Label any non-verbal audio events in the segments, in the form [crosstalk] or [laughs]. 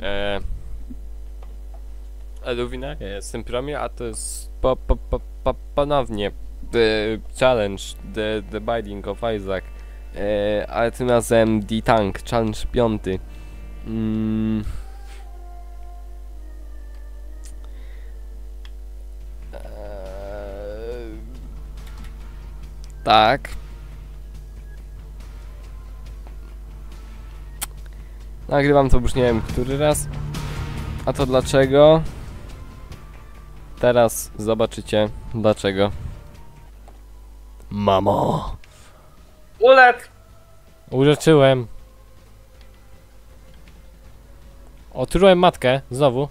E, Eluwina, ja jestem Promil, a to jest po, po, po, po, ponownie the challenge, the, the Binding of Isaac, e, ale tym razem D-Tank, challenge piąty. Mm. Eee, tak. Nagrywam to już nie wiem który raz. A to dlaczego? Teraz zobaczycie dlaczego. Mamo! Ulet! Uleczyłem. Otrułem matkę, znowu.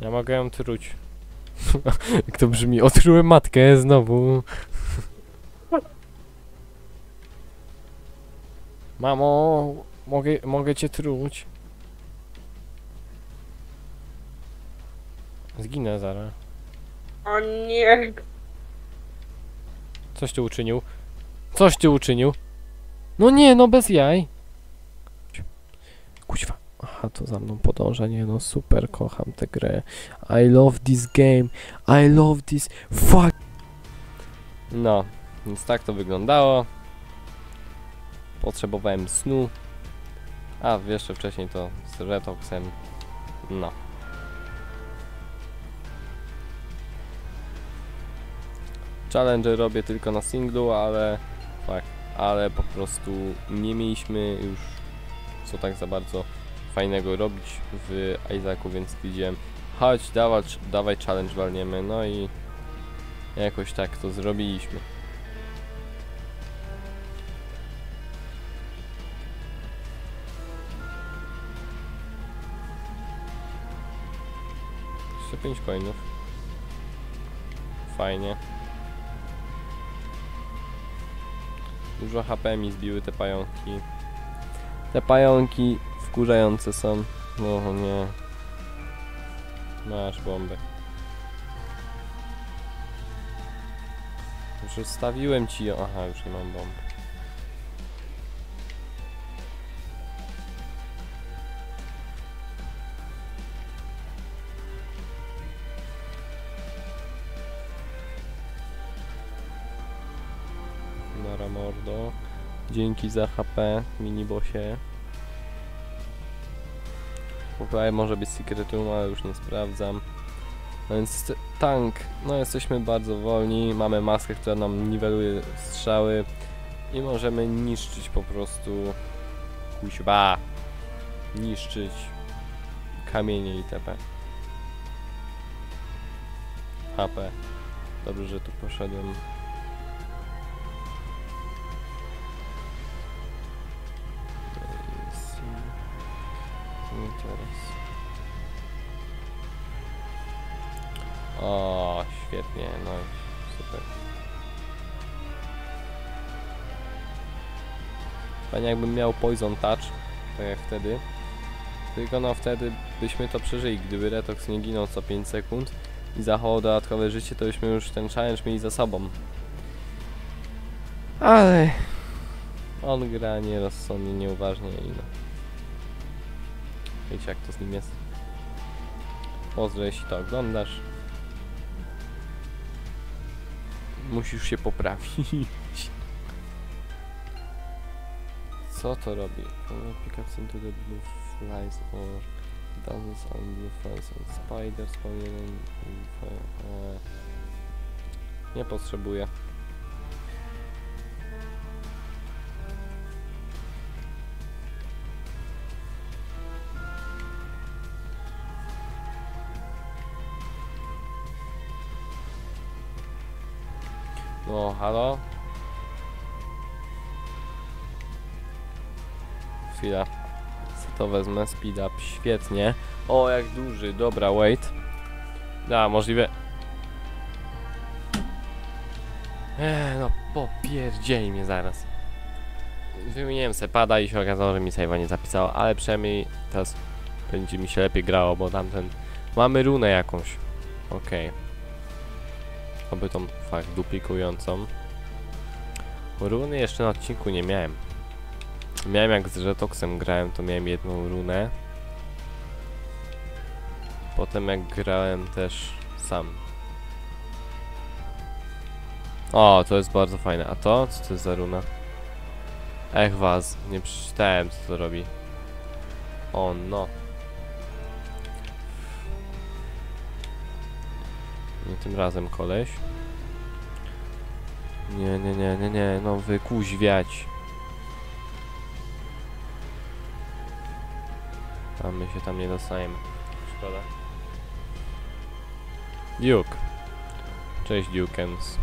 Ja mogę ją truć. [laughs] Jak to brzmi? Otrułem matkę, znowu. Mamo, mogę, mogę cię truć. Zginę zaraz. O nie! Coś ty uczynił? Coś ty uczynił? No nie, no bez jaj. Aha, to za mną podąża. Nie no, super, kocham tę grę. I love this game. I love this fuck. No, więc tak to wyglądało. Potrzebowałem snu. A, jeszcze wcześniej to z Retoxem. No. Challenge robię tylko na singlu, ale tak, ale po prostu nie mieliśmy już co tak za bardzo fajnego robić w Isaacu, więc stwierdziłem chodź, dawać, dawaj challenge walniemy, no i jakoś tak to zrobiliśmy. Jeszcze 5 coinów. Fajnie. Dużo HP mi zbiły te pająki. Te pająki wkurzające są. No nie. Masz bombę. Już stawiłem ci ją. Aha, już nie mam bomb. Nara mordo. Dzięki za HP, minibosie. Tutaj może być secret room, ale już nie sprawdzam. No więc tank, no jesteśmy bardzo wolni, mamy maskę, która nam niweluje strzały i możemy niszczyć po prostu kuźba, niszczyć kamienie itp. HP. Dobrze, że tu poszedłem. Teraz. O, świetnie, no super. Fajnie jakbym miał Poison Touch, tak jak wtedy. Tylko no wtedy byśmy to przeżyli, gdyby Retox nie ginął co 5 sekund i zachował dodatkowe życie, to byśmy już ten challenge mieli za sobą. Ale on gra nierozsądnie, nieuważnie i no. Wiecie jak to z nim jest. Pozdro, jeśli to oglądasz. Musisz się poprawić. Co to robi? Pickups into the blue flies or on blue flies spiders e, Nie potrzebuję. No, halo? Chwila. To wezmę? Speed up, świetnie. O, jak duży, dobra, wait. Da, możliwe... Eee, no popierdzieli mnie zaraz. Wymieniłem se pada i się okazało, że mi save'a nie zapisało, ale przynajmniej teraz będzie mi się lepiej grało, bo tamten... Mamy runę jakąś. Okej. Oby tą fakt duplikującą. Runy jeszcze na odcinku nie miałem. Miałem jak z Retoxem grałem, to miałem jedną runę. Potem jak grałem też sam. O, to jest bardzo fajne. A to? Co to jest za runa? Ech was, nie przeczytałem co to robi. O no. Nie tym razem koleś. Nie, nie, nie, nie, nie, no wykuźwiać. A my się tam nie dostajemy. Szkoda. Duke. Cześć Dukens.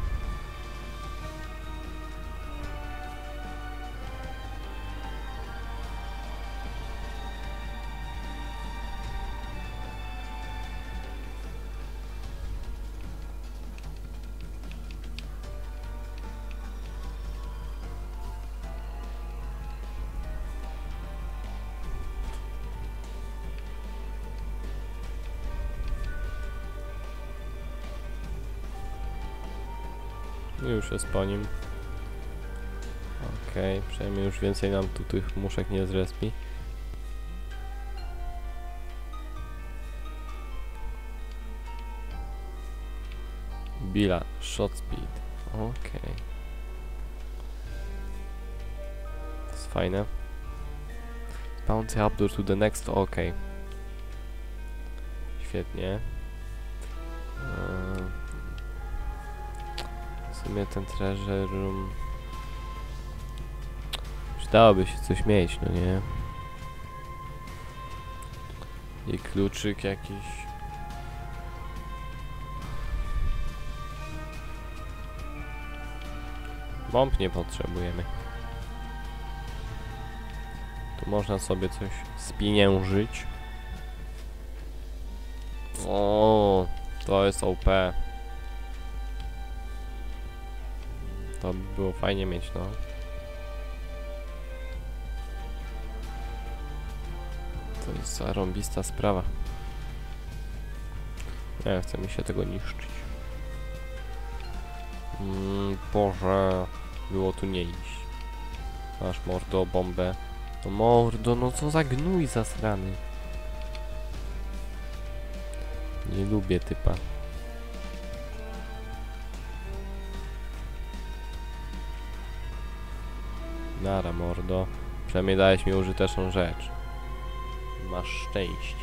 Już jest po nim. Okej, przynajmniej już więcej nam tu tych muszek nie zrespi. Bila, shot speed. Okej. To jest fajne. Bounty up to the next, okej. Świetnie. Eee, w sumie ten treasure room... Przydałoby się coś mieć, no nie? I kluczyk jakiś. Bomb nie potrzebujemy. Tu można sobie coś spieniężyć. O, to jest OP. To by było fajnie mieć, no. To jest zarąbista sprawa. Nie chce mi się tego niszczyć. Mm, Boże, było tu nie iść. Masz mordo, bombę. No mordo, no co za gnój zasrany. Nie lubię typa. Nara mordo. Przynajmniej dałeś mi użyteczną rzecz. Masz szczęście.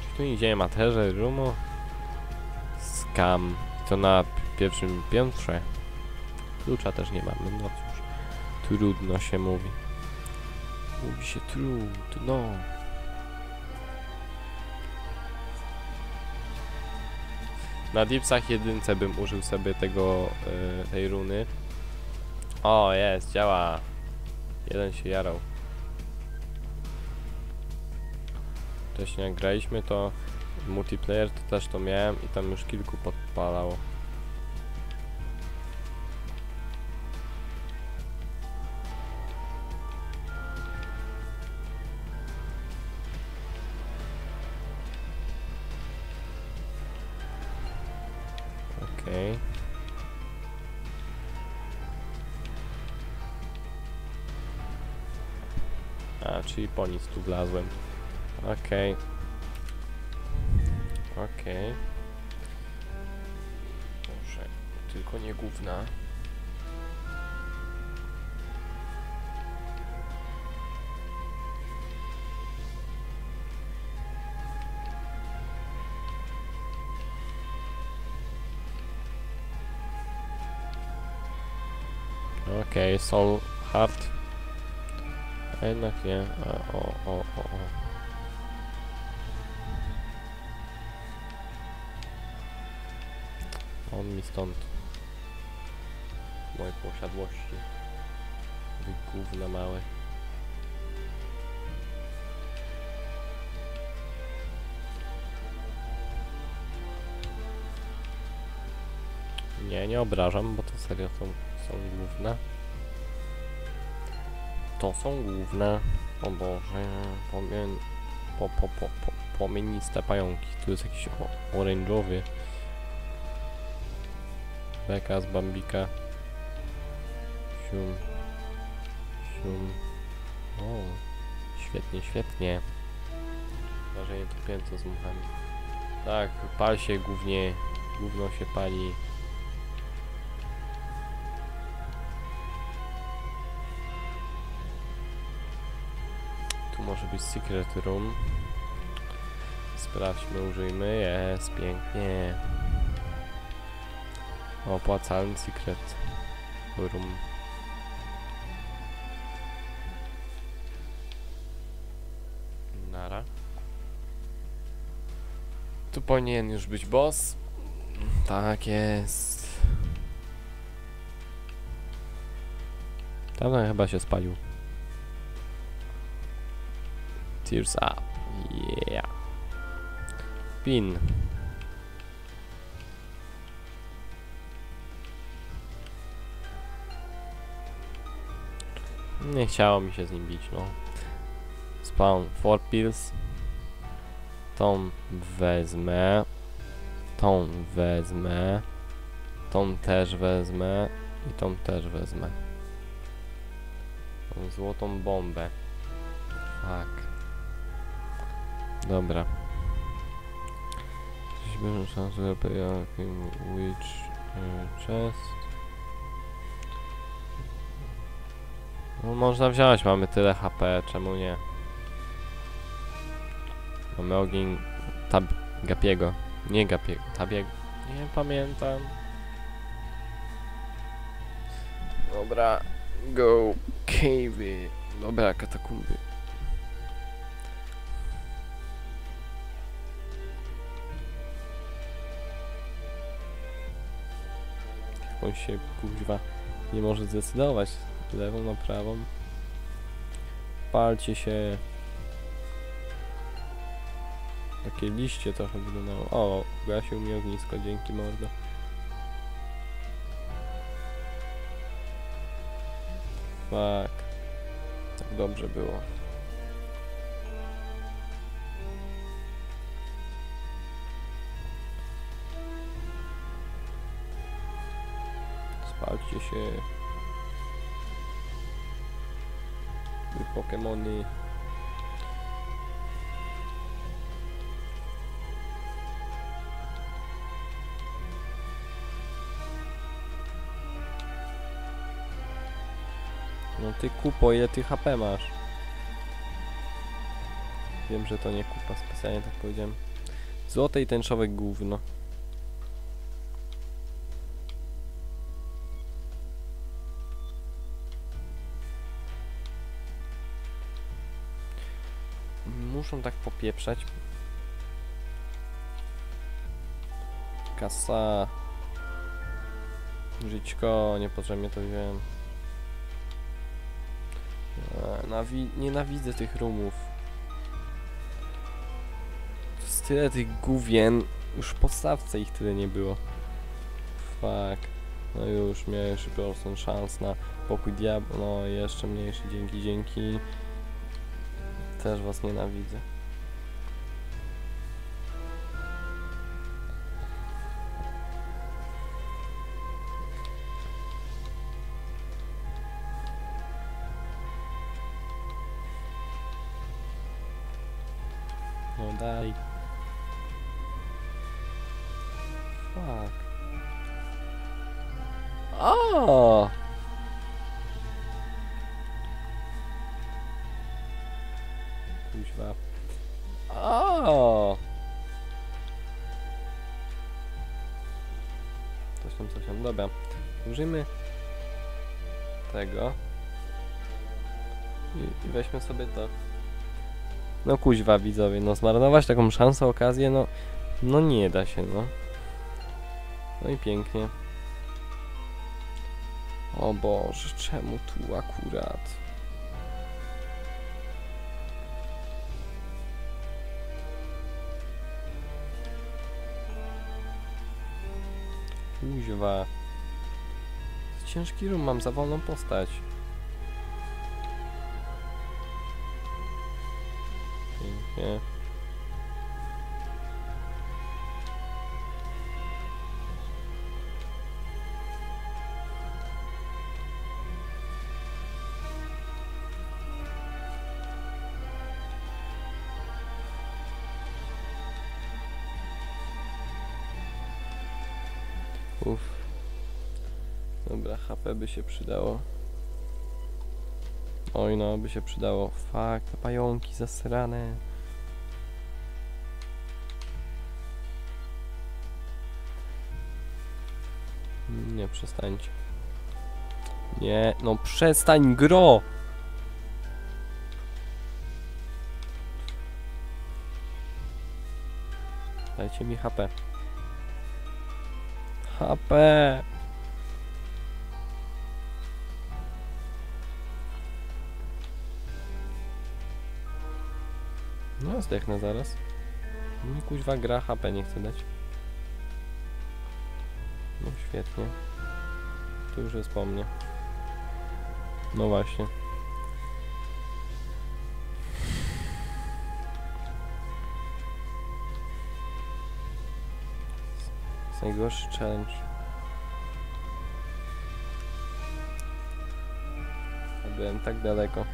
Czy tu nigdzie nie ma terze roomu? Skam. To na pierwszym piętrze. Klucza też nie mamy, no cóż. Trudno się mówi. Mówi się trudno. Na dipsach jedynce bym użył sobie tego, y, tej runy. O, jest, działa. Jeden się jarał. Wcześniej jak graliśmy to multiplayer to też to miałem i tam już kilku podpalało. Okej. Czyli po nic tu wlazłem. Okej. Okej. Może tylko nie gówna. Okej, soul heart. Jednak nie. A, o, o, o, o. On mi stąd. Z mojej posiadłości. Wy gówna małe. Nie, nie obrażam, bo to serio są, są główne. To są główne. O Boże, pomien... Po, po, po, po, pająki. Tu jest jakiś orężowy. Beka z Bambika. Sium. Sium. O, świetnie, świetnie. Chyba, że nie topiłem co z muchami. Tak, pal się głównie, gówno się pali. Może być secret room. Sprawdźmy, użyjmy. Jest, pięknie. Opłacalny secret room. Nara. Tu powinien już być boss. Tak jest. Tamten chyba się spalił. Tears up. Yeah. Pin. Nie chciało mi się z nim bić, no. Spawn 4 pills. Tą wezmę. Tą wezmę. Tą też wezmę. I tą też wezmę. Tą złotą bombę. Fuck. Dobra. Bierzemy szansę lepiej jakim Witch y, Chest. No można wziąć, mamy tyle HP, czemu nie? Mamy ogień tab Gapiego. Nie Gapiego, Tabiego. Nie pamiętam. Dobra, go cave. Dobra, katakumby. On się kuźwa nie może zdecydować lewą na prawą. Palcie się. Takie liście trochę wyglądało. O, gasił mi ognisko, dzięki mordo. Fuck. Tak dobrze było. Się. Pokemony. No ty kupo, ile ty HP masz? Wiem, że to nie kupa, specjalnie tak powiedziałem. Złote i tęczowe gówno. Muszą tak popieprzać. Kasa. Żyćko, niepotrzebnie to wziąłem. E, Nawi nienawidzę tych rumów. Jest tyle tych gówien. Już w podstawce ich tyle nie było. Fuck. No już mniejszy procent szans na pokój diabła. No jeszcze mniejszy, dzięki, dzięki. Też was nienawidzę. Kuźwa. O! Coś tam, coś tam. Dobra. Użyjmy tego. I, I weźmy sobie to. No kuźwa widzowie, no zmarnować taką szansę, okazję, no no nie da się, no. No i pięknie. O Boże, czemu tu akurat? Kuźwa. Ciężki rum, mam za wolną postać. Pięknie. Dobra, HP by się przydało. Oj no, by się przydało. Fuck, te pająki zasrane. Nie, przestańcie. Nie, no przestań gro! Dajcie mi HP. HP! No, zdechnę zaraz. Mi kuźwa gra HP nie chce dać. No świetnie. To już jest po mnie. No właśnie. Najgorszy challenge. Ja byłem tak daleko.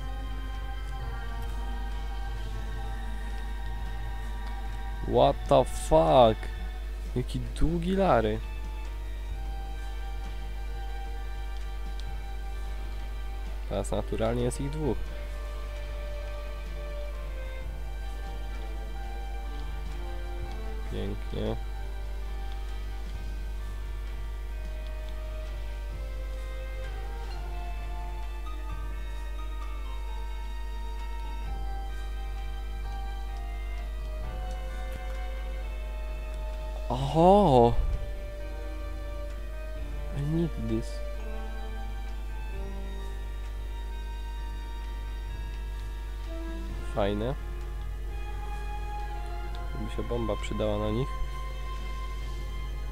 What the fuck? Jaki długi lary. Teraz naturalnie jest ich dwóch. Pięknie. Fajne. By się bomba przydała na nich.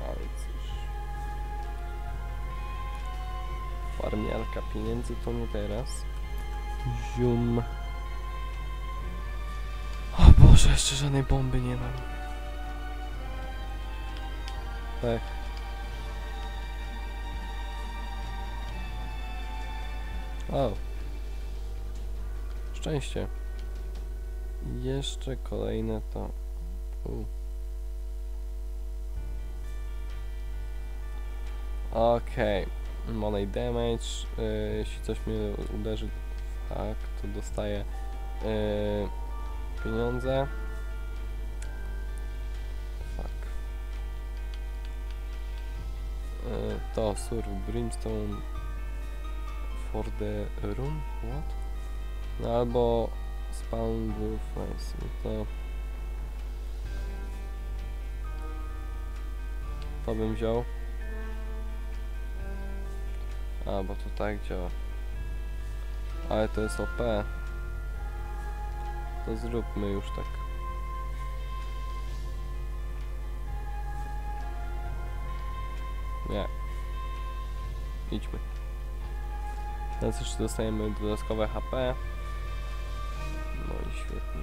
Ale cóż. Farmiarka pieniędzy to nie teraz. Zium. O Boże, jeszcze żadnej bomby nie mam. Tak. O. Szczęście. Jeszcze kolejne to. U. Okej. Money damage. Yy, jeśli coś mnie uderzy, tak, to dostaję yy, pieniądze. Fuck. Yy, to surf brimstone for the room. What? No albo spawn nice. No to to bym wziął. A, bo to tak działa. Ale to jest OP. To zróbmy już tak. Nie. Idźmy. Teraz jeszcze dostajemy dodatkowe HP. Świetnie.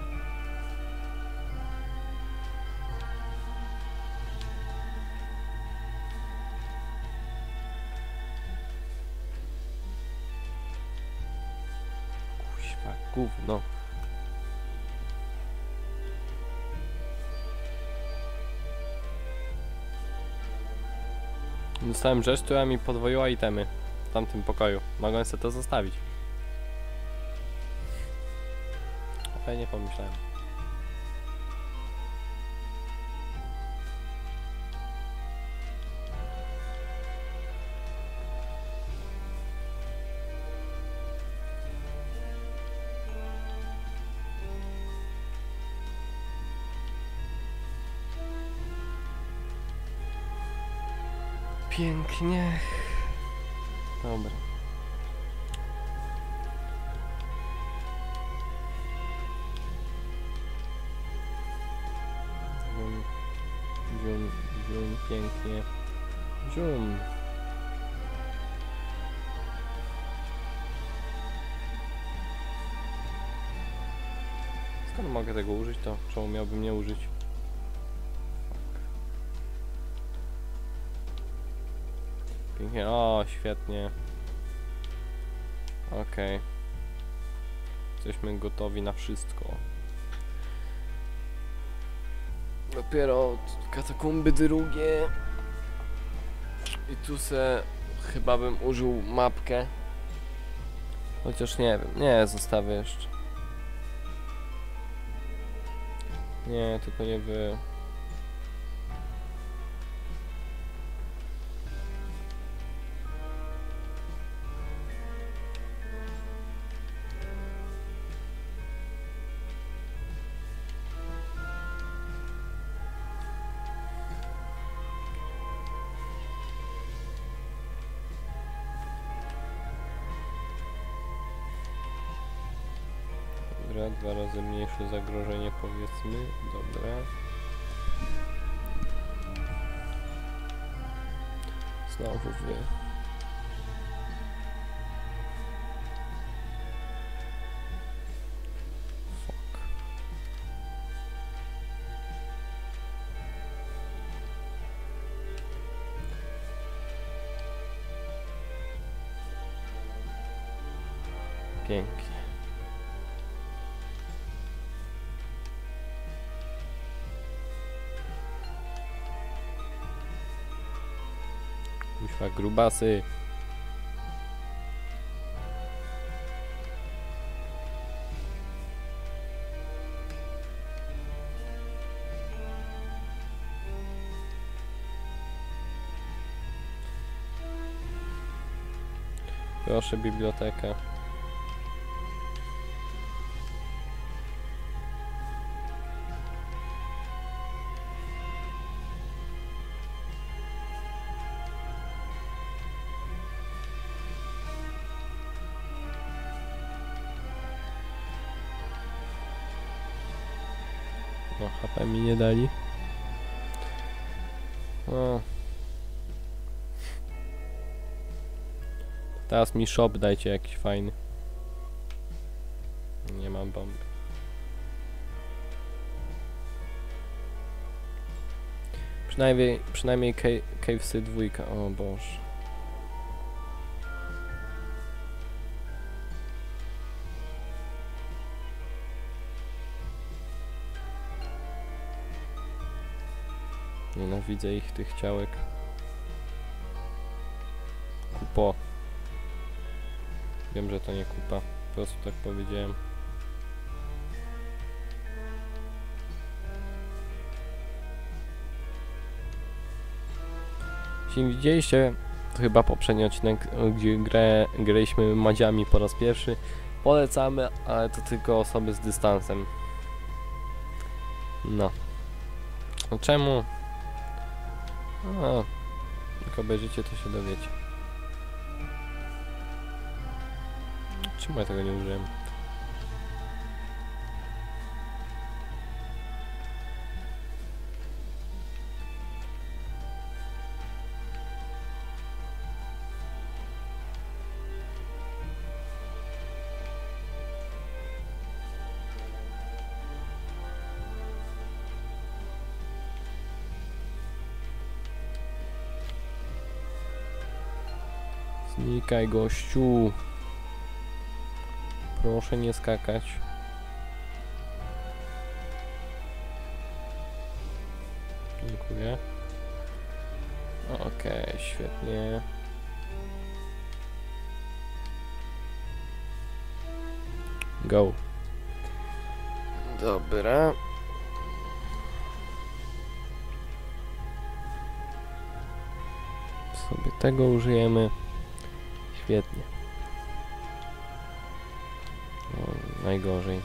Kuźwa, gówno. Dostałem rzecz, która mi podwoiła itemy w tamtym pokoju. Mogłem sobie to zostawić. Ale nie pomyślałem. Pięknie. Dobra. Zium. Skoro mogę tego użyć, to czemu miałbym nie użyć? Pięknie, o, świetnie. Okej. Jesteśmy gotowi na wszystko. Dopiero katakumby drugie. I tu se chyba bym użył mapkę. Chociaż nie wiem. Nie, zostawię jeszcze. Nie, tylko nie wy. Dobra, dwa razy mniejsze zagrożenie powiedzmy. Dobra. Znowu wy. Grubasy. Proszę bibliotekę. Dali. O. Teraz mi shop dajcie jakiś fajny. Nie mam bomb. Przynajmniej, przynajmniej KFC dwójka. O Boże. Nienawidzę ich, tych ciałek. Kupo. Wiem, że to nie kupa. Po prostu tak powiedziałem. Jeśli widzieliście, to chyba poprzedni odcinek, gdzie grę, graliśmy madziami po raz pierwszy. Polecamy, ale to tylko osoby z dystansem. No. No czemu? A, jak obejrzycie, to się dowiecie. Czemu ja tego nie użyłem? Znikaj gościu. Proszę nie skakać. Dziękuję. Okej, świetnie. Go. Dobra. Sobie tego użyjemy. Świetnie. O, najgorzej.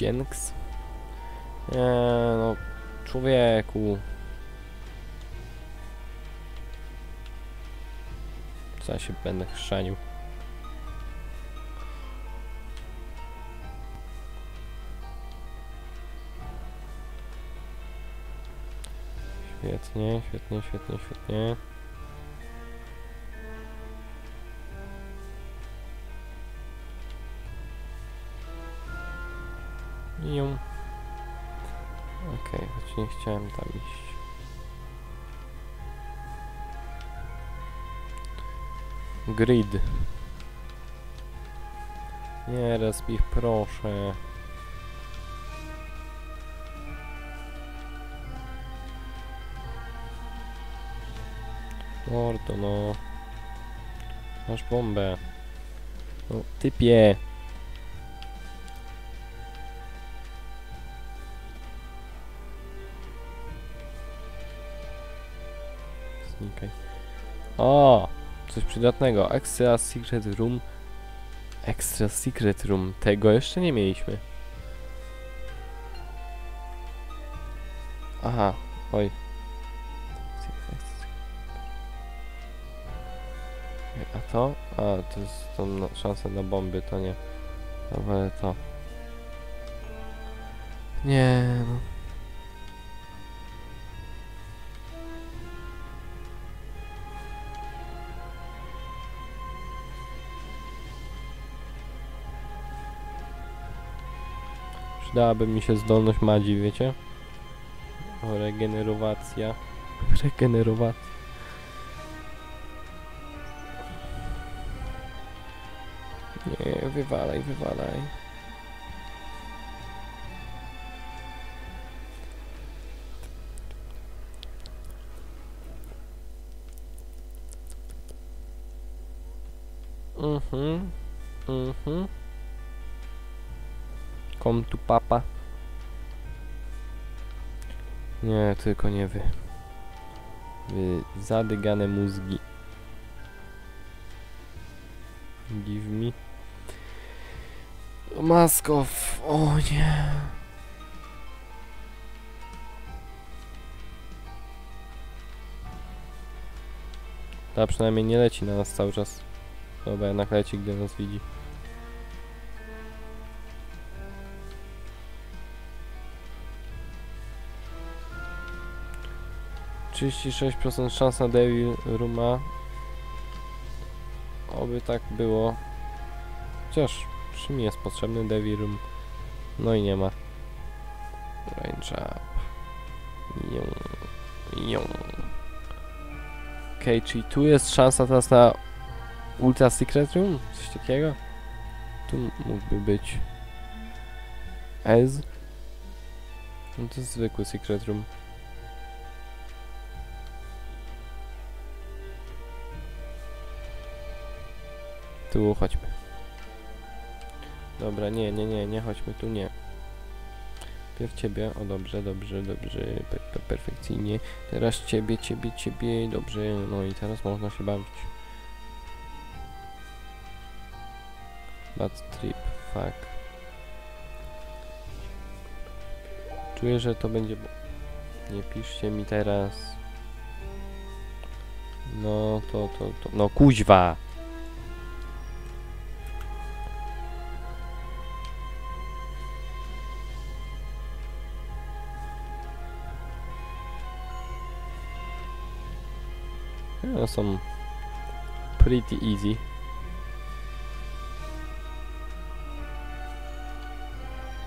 Dzięks. Nie no, człowieku. Co ja się będę chrzanił? Świetnie, świetnie, świetnie, świetnie. Nie chciałem tam iść. Grid. Nie, raz proszę. Mordo, no. Masz bombę. No, typie. O! Coś przydatnego. Extra Secret Room. Extra Secret Room. Tego jeszcze nie mieliśmy. Aha. Oj. A to? A, to jest to na, szansa na bomby, to nie. Dobra, to. Nie, no. Przydałaby mi się zdolność Madzi, wiecie? Regenerowacja. [laughs] Regenerowacja. Nie, wywalaj, wywalaj. Nie, tylko nie wy. Wy zadygane mózgi. Give me. Maskow, o nie. Ta przynajmniej nie leci na nas cały czas. Dobra, jednak leci, gdy nas widzi. Trzydzieści sześć procent szans na Devil Ruma. Oby tak było. Chociaż czy mi jest potrzebny Devil Room? No i nie ma. Range up. Okej, czyli tu jest szansa teraz na Ultra Secret Room? Coś takiego? Tu mógłby być Ez. No to jest zwykły Secret Room. Tu chodźmy. Dobra, nie, nie, nie, nie chodźmy tu, nie. Pierw ciebie, o dobrze, dobrze, dobrze, pe, pe, perfekcyjnie. Teraz ciebie, ciebie, ciebie, dobrze, no i teraz można się bawić. Bad trip, fuck. Czuję, że to będzie... Nie piszcie mi teraz. No, to, to, to... No, kuźwa! Są pretty easy.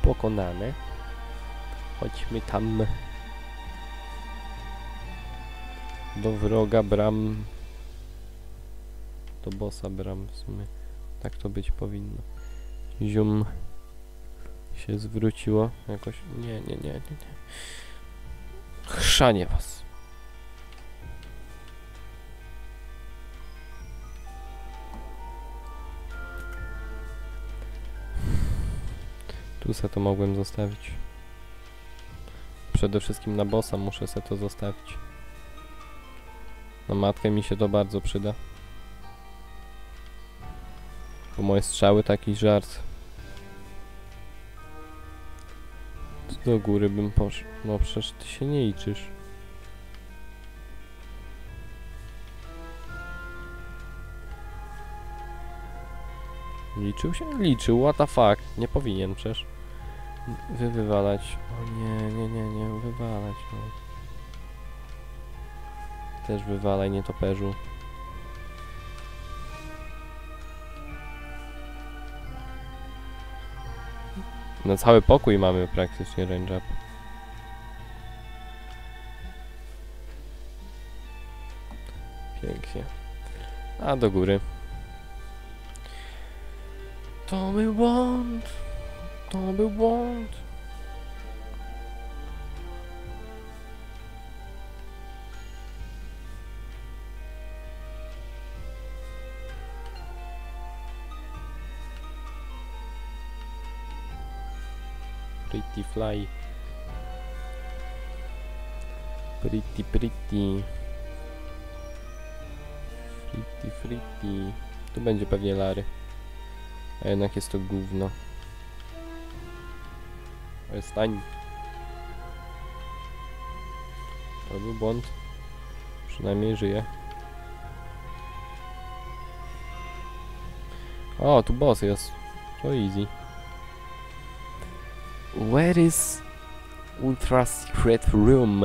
Pokonane. Chodźmy tam. Do wroga bram. Do bossa bram w sumie. Tak to być powinno. Zium się zwróciło jakoś. Nie, nie, nie, nie, nie. Chrzanie was. Tu se to mogłem zostawić. Przede wszystkim na bossa muszę se to zostawić. Na matkę mi się to bardzo przyda. Bo moje strzały taki żart. Do góry bym poszedł. No przecież ty się nie liczysz. Liczył się? Liczył, what the fuck. Nie powinien przecież. Wy wywalać. O nie, nie, nie, nie, wywalać. No. Też wywalaj, nietoperzu. Na cały pokój mamy praktycznie range up. Pięknie. A do góry. To był błąd. To był błąd. Pretty fly. Pretty, pretty. Fritty, fritty. Tu będzie pewnie Lary. A jednak jest to gówno. Stań. To był błąd. Przynajmniej żyje. O, tu boss jest. To easy. Where is Ultra Secret Room?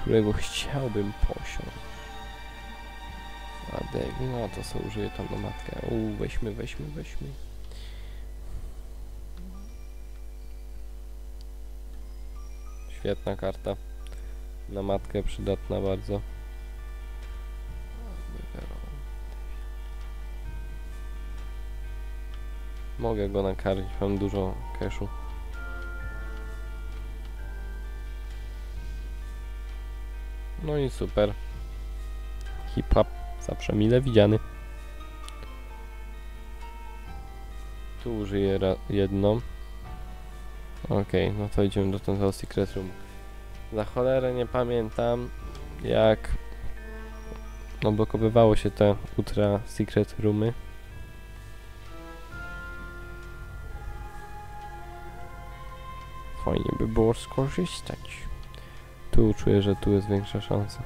Którego chciałbym posiąść. A dek, no to co użyję tam na matkę. U, weźmy, weźmy, weźmy. Świetna karta. Na matkę przydatna bardzo. Mogę go nakarmić, mam dużo cashu. No i super. Hip-hop zawsze mile widziany. Tu użyję jedną. Okej, no to idziemy do tego secret room. Za cholerę nie pamiętam jak odblokowywało się te ultra secret roomy. Fajnie by było skorzystać. Tu czuję, że tu jest większa szansa.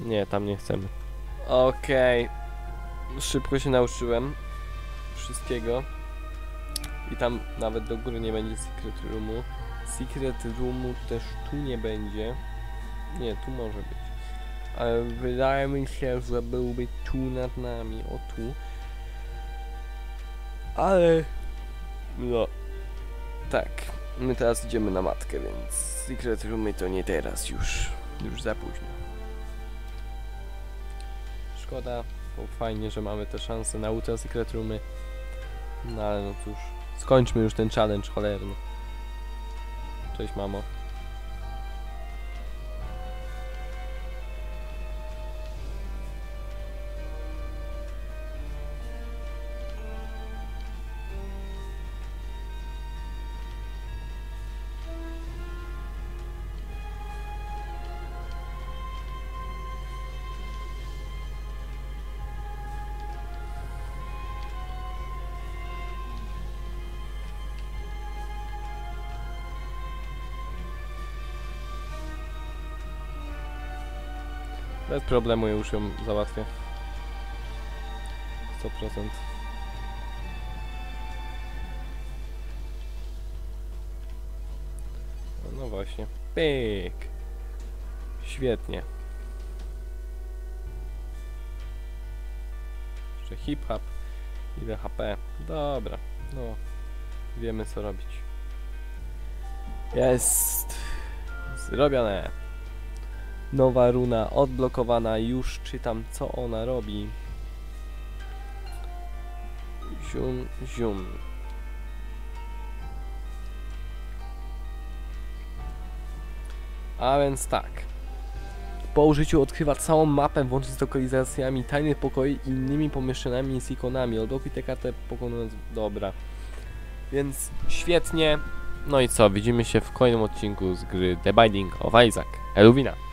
Nie, tam nie chcemy. Okej. Szybko się nauczyłem wszystkiego. I tam nawet do góry nie będzie secret roomu. Secret roomu też tu nie będzie. Nie, tu może być. Ale wydaje mi się, że byłby tu nad nami, o tu. Ale... No... Tak. My teraz idziemy na matkę, więc secret roomy to nie teraz już. Już za późno. Szkoda, bo fajnie, że mamy te szanse na Ultra Secret Roomy. No ale no cóż, skończmy już ten challenge cholerny. Cześć mamo. Bez problemu już ją załatwię. 100%. No właśnie. Pyk. Świetnie. Jeszcze hip hop. Ile HP? Dobra. No. Wiemy co robić. Jest. Zrobione. Nowa runa odblokowana, już czytam co ona robi. Zium, zium. A więc tak. Po użyciu odkrywa całą mapę, włącznie z lokalizacjami tajnych pokoi i innymi pomieszczeniami z ikonami. Odblokuj tę kartę pokonując... Dobra. Więc świetnie. No i co, widzimy się w kolejnym odcinku z gry The Binding of Isaac. Eluwina.